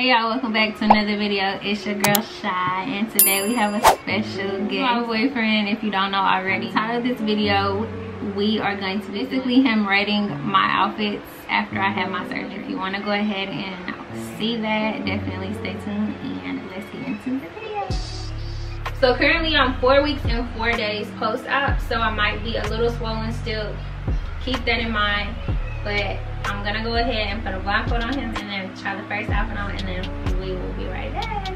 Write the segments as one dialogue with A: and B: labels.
A: Hey y'all, welcome back to another video. It's your girl Shy and today we have a special guest. My boyfriend, if you don't know already. Title of this video, we are going to basically him rating my outfits after I have my surgery. If you want to go ahead and see that, definitely stay tuned and let's get into the video. So currently I'm four weeks and four days post-op, so I might be a little swollen still. Keep that in mind, but I'm gonna go ahead and put a blindfold on him and then try the first outfit on and then we will be right back.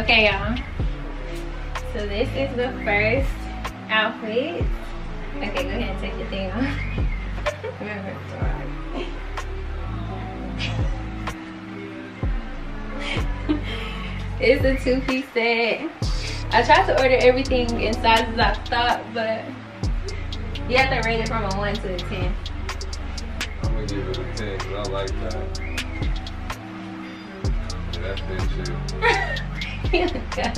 A: Okay, y'all. So this is the first outfit. Okay, go ahead and take your thing off. it's a two-piece set. I tried to order everything in sizes I thought, but you have to rate it from a 1 to a 10 I'm
B: gonna give it a 10 because I like that. Yeah, that fits you.
A: yeah.
B: that,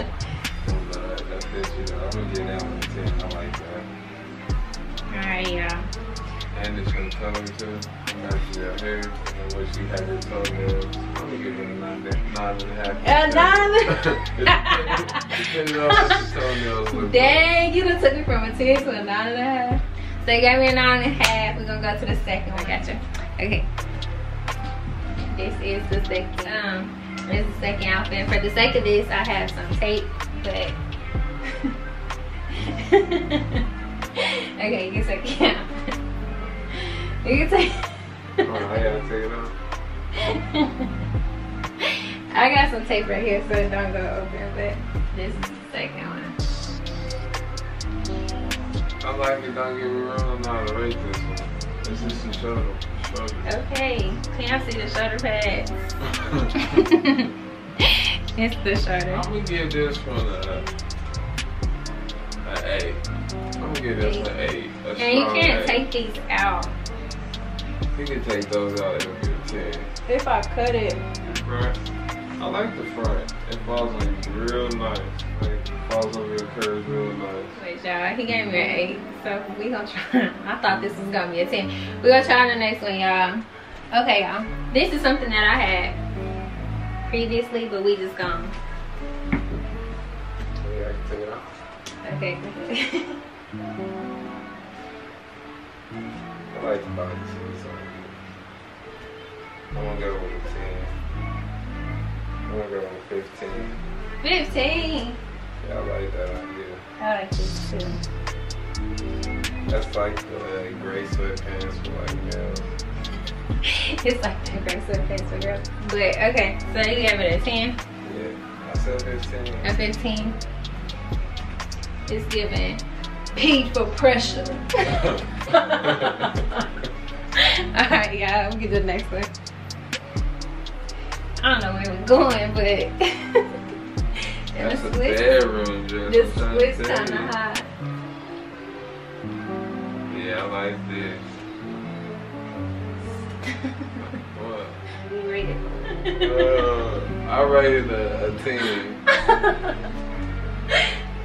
B: that fits you. I'm gonna give that one a 10. I like that.
A: Alright, yeah.
B: And it's gonna color too. Matches your hair and what she had her toenails. I'm gonna give it a 9, nine and a half.
A: A
B: 9? Depending on what your toenails look
A: Dang,
B: like.
A: you done took it from a 10 to a 9 and a half. They gave me a nine and a half. We're gonna go to the second one. Gotcha. Okay. This is the second. Um, this is the second outfit. For the sake of this, I have some tape, but. okay, you can take it out. You can take.
B: oh, I gotta take it off.
A: I got some tape right here so it don't go open, but this is the second one.
B: I like it, don't get me wrong, I know how to rate this one. This is the shoulder. shoulder.
A: Okay, can y'all see the shoulder pads? it's the shoulder.
B: I'm gonna give this one a, a eight. I'm gonna give this an eight. A
A: And you can't
B: eight.
A: take these out.
B: You can take those out, it'll be a ten.
A: If I cut it.
B: Front. I like the front. It falls on you real nice. Like, on your curves real nice.
A: Wait, y'all, he gave me an 8, so we gonna try. I thought this was gonna be a 10. we gonna try the next one, y'all. Okay, y'all. This is something that I had previously, but we just gone.
B: Oh, yeah, I can take it off.
A: Okay,
B: I like the body on you. I'm gonna go with a 10. I'm gonna go with 15.
A: 15.
B: Yeah, I like that idea.
A: I like this too.
B: That's like the uh, gray sweatpants for like males.
A: It's like the gray sweatpants for girls. But okay, so you gave it a 10.
B: Yeah, I said 15.
A: A 15. It's giving P for pressure. Alright, y'all, we'll get to the next one. I don't know where we're going, but
B: That's
A: the
B: a
A: switch,
B: bedroom dress.
A: the
B: I'm trying to
A: switch kind of
B: you.
A: hot.
B: Yeah, I like this. what?
A: We rate it.
B: Uh, I rated a, a 10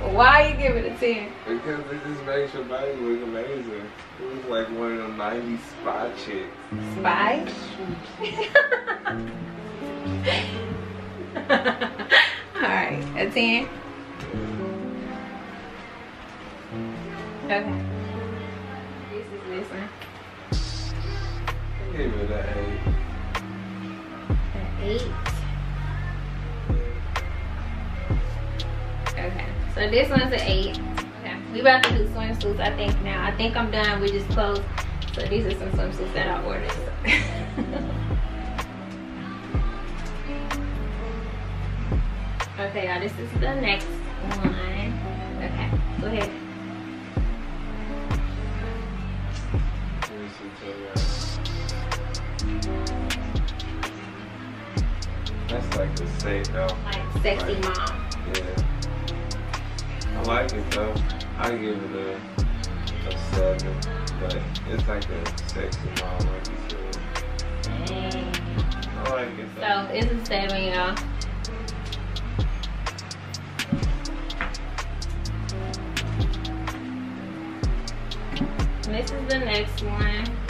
A: Why you give it a 10?
B: because it just makes your body look amazing. It looks like one of them 90s spy chicks.
A: Spy? Alright, a 10. Okay. This is this one.
B: Give it an eight.
A: An 8. Okay, so this one's an 8. Okay, we about to do swimsuits, I think, now. I think I'm done with just clothes. So these are some swimsuits that I ordered. okay, y'all, this is the next one. Okay, go ahead.
B: 8. Let me see, tell you. That's like the safe though.
A: Like, sexy
B: Right.
A: mom.
B: Yeah. I like it though. I give it a, a seven, but it's like a sexy mom, like you said.
A: Dang.
B: I like it
A: So it's a seven, y'all. Next one.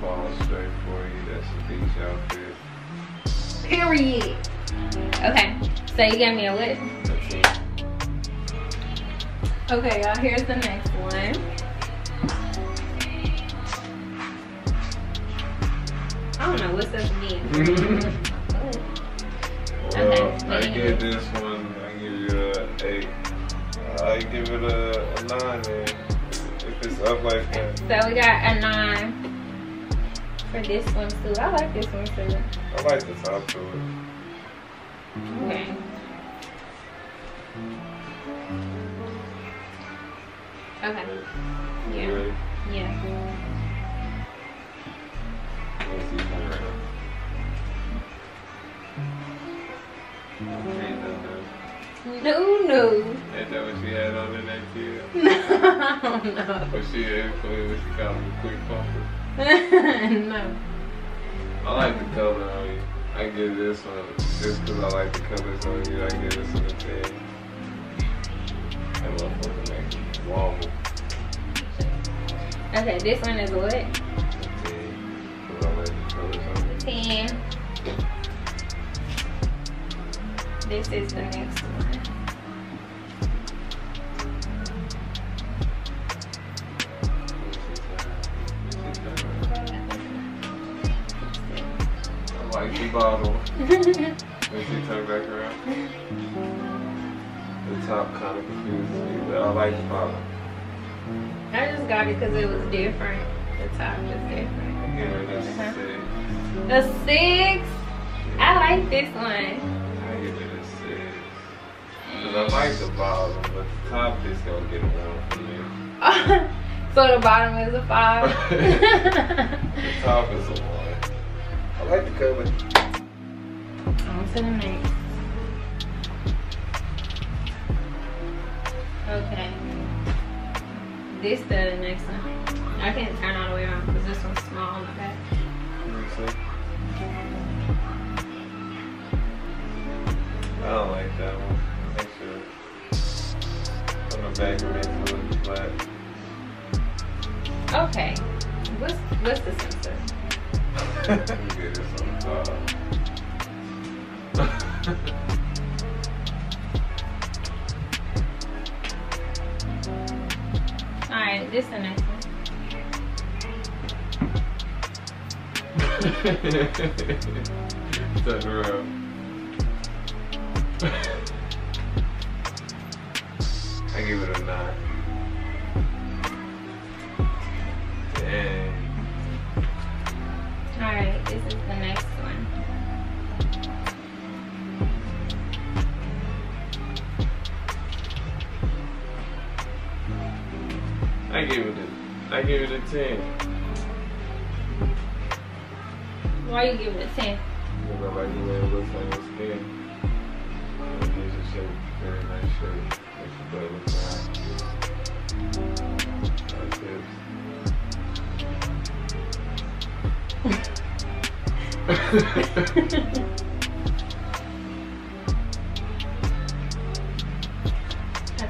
B: It falls straight for you. That's a beach outfit.
A: Period. Okay. So you gave me a what? Okay, y'all. Here's the next one. I don't know what's up again.
B: Well,
A: Okay,
B: I give this one, I give you a eight. I give it a, a nine, man. If it's up like that,
A: So we got a nine for this one too. I like this one too.
B: I like the top to it.
A: Okay. Okay.
B: You
A: Yeah.
B: ready?
A: Yeah.
B: Let's see one right now. Ain't that good?
A: No, no.
B: Ain't that what she had on in that kid?
A: Eh, no, no.
B: But she had what she called them quick pumpers.
A: no.
B: I like the color on you. I give this one just because I like the colors on you. I give this one a ten. That motherfucker make me wobble.
A: Okay, this one is what?
B: Ten. 'cause I like the colors on it.
A: 10. This is the next one.
B: I like the bottle. When she turn back around. The top kind of confused me, but I like the bottom.
A: I just got it because it was different. The top was different.
B: Give her this
A: Uh-huh.
B: six.
A: A six. I like this one.
B: I give it a six. Cause I like the bottom, but the top is gonna get a one for me.
A: so the bottom is a five.
B: The top is a one. I like the color.
A: On to the next. Okay. This the next one. I can't turn all the way around because this one's small on the back.
B: Let me see. I don't like that one. Make sure on the back of it looks flat.
A: Okay. What's what's the sensor?
B: Get this on the.
A: Alright, next one.
B: Turn around. I give it a nine.
A: Alright, this is the next one.
B: I give it a, I give it a ten.
A: Why you give it a 10?
B: Because I like the way it looks on your skin. It gives your shape very nice shape. Makes your butt look nice. Like this.
A: I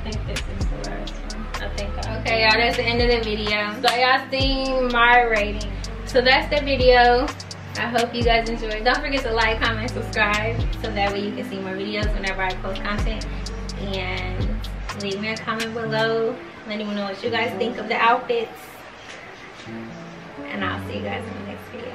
A: think this is the last one. I think. Okay, y'all, that's the end of the video. So y'all seen my rating. So that's the video. I hope you guys enjoyed. Don't forget to like, comment, subscribe, so that way you can see more videos whenever I post content. And leave me a comment below, letting me know what you guys think of the outfits. And I'll see you guys in the next video.